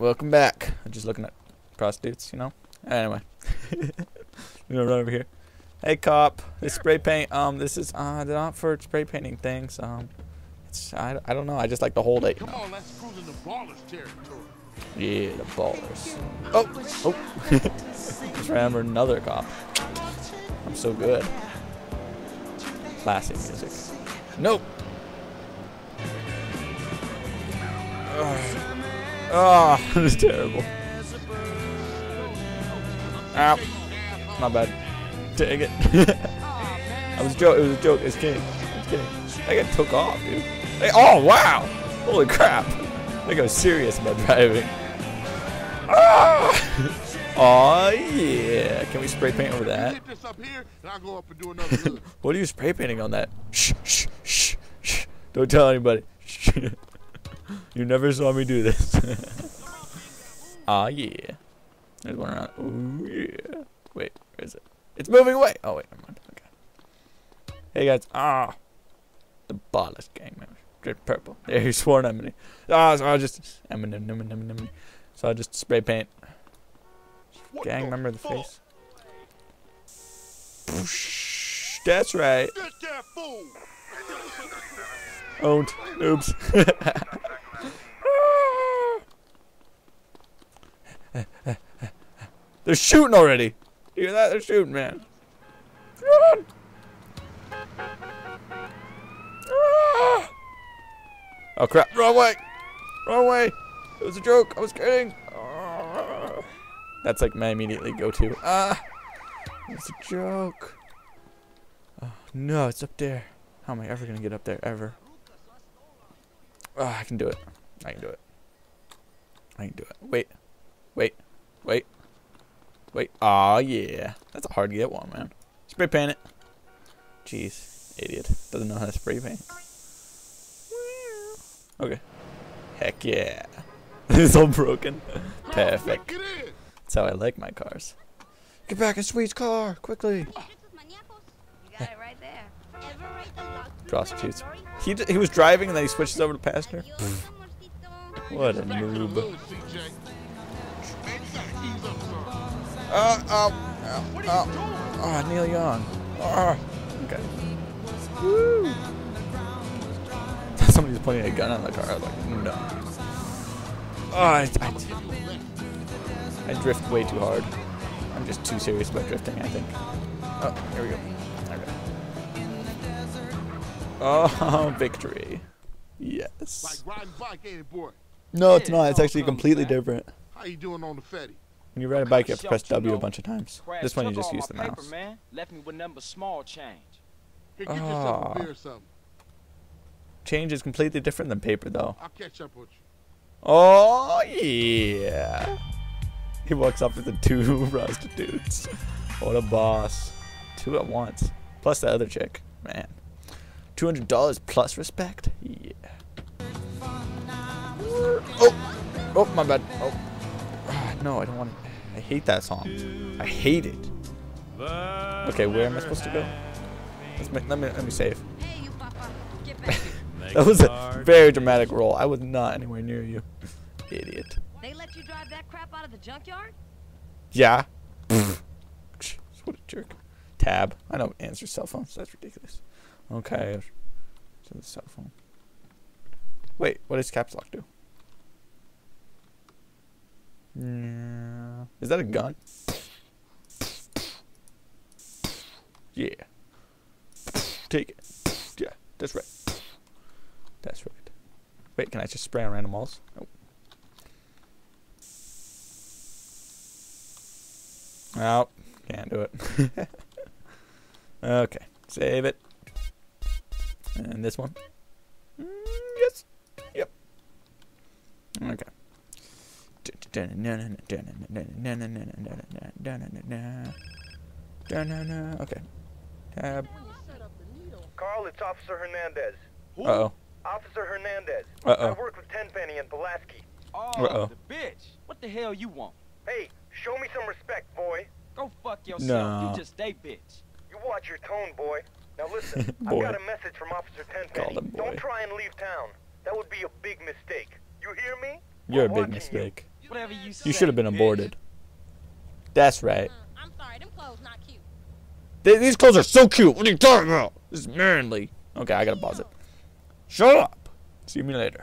welcome back. I'm just looking at prostitutes, you know. Anyway, you know, run over here. Hey, cop. This spray paint. Um, this is uh, not for spray painting things. Um, it's I, I don't know. I just like to hold it. Come on, let's cruise into Ballas territory. Yeah, the Ballas. Oh, oh. just remember another cop. I'm so good. Classic music. Nope. Oh, this is terrible. Ow. My bad. Dang it. I was joke. It was a joke. It's kidding. It's kidding. I got took off, dude. Oh wow! Holy crap! I got serious about driving. Ah! Oh yeah! Can we spray paint over that? hit here, and I'll go up and do. What are you spray painting on that? Shh, shh, shh, shh. Don't tell anybody. Shh. you never saw me do this. Ah, yeah. There's one around. Oh, yeah. Wait, where is it? It's moving away. Oh, wait, never mind. Okay. Hey, guys. Ah. The Ballas gang members. Red purple. There, you swore at me. Ah, so I'll just. Eminem, Eminem, Eminem, Eminem. So I'll just spray paint. What Gang the member of the fuck? face. That's right. Get that fool! Owned. Oops. They're shooting already. You hear that? They're shooting, man. Run! Ah! Oh crap! Wrong way! Wrong way! It was a joke. I was kidding. That's like my immediately go-to. Ah! It's a joke. Oh, no, it's up there. How am I ever gonna get up there? Ever? Oh, I can do it. I can do it. I can do it. Wait. Wait. Wait. Wait. Aw, yeah. That's a hard to get one, man. Spray paint it. Jeez. Idiot. Doesn't know how to spray paint. Okay. Heck yeah. it's all broken. Perfect. That's how I like my cars. Get back in Sweet's car, quickly. You got it right there. Ever write the log flume Prostitutes. He, he was driving and then he switches over to passenger. What a Back to the noob. Son. Oh, oh, oh, What are you doing? oh, Neil Young. Oh, okay. Woo. Somebody's pointing a gun on the car. I was like, no. Oh, I, I, I drift way too hard. I'm just too serious about drifting, I think. Oh, here we go. Okay. Oh, victory. Yes. riding bike, ain't it, boy? No, it's not. It's actually completely different. How you doing on the Fetty? When you ride a bike, you have to press Shucks, you W a bunch of times. This one you just use the paper, mouse. man. Left me with nothing but small change. Hey, get yourself Ah. a beer or something. Change is completely different than paper, though. I'll catch up with you. Oh yeah. He walks up with the two prostitutes. What a boss. Two at once. Plus the other chick. Man. Two hundred dollars plus respect? Yeah. Oh! Oh my bad. Oh. No, I don't want to I hate that song. I hate it. Okay, where am I supposed to go? Let's ma- let me let me save. Hey, you papa. Get back here. That was a very dramatic roll. I was not anywhere near you. Idiot. They let you drive that crap out of the junkyard? Yeah. what a jerk. Tab. I don't answer cell phones. That's ridiculous. Okay. To the cell phone. Wait, what does caps lock do? Yeah. Is that a gun? Yeah. Take it. Yeah, that's right. That's right. Wait, can I just spray on random walls? Nope. Nope. Can't do it. okay. Save it. And this one. Mm, yes. Yep. Okay. Okay. Tab. Carl, it's Officer Hernandez. Who? Uh oh. Officer Hernandez. Uh I oh. work with Tenpenny and Pulaski. Oh, Uh-oh. the bitch. What the hell you want? Hey, show me some respect, boy. Go fuck yourself. No. You just stay bitch. You watch your tone, boy. Now listen, Boy. I've got a message from Officer Tenpenny. Call him boy. Don't try and leave town. That would be a big mistake. You hear me? You're a I'm big watching mistake. You Whatever you say. You should have been aborted. That's right. Uh, I'm sorry, them clothes not cute. Th- these clothes are so cute. What are you talking about? This is manly. Okay, I gotta pause it. Shut up. See me later.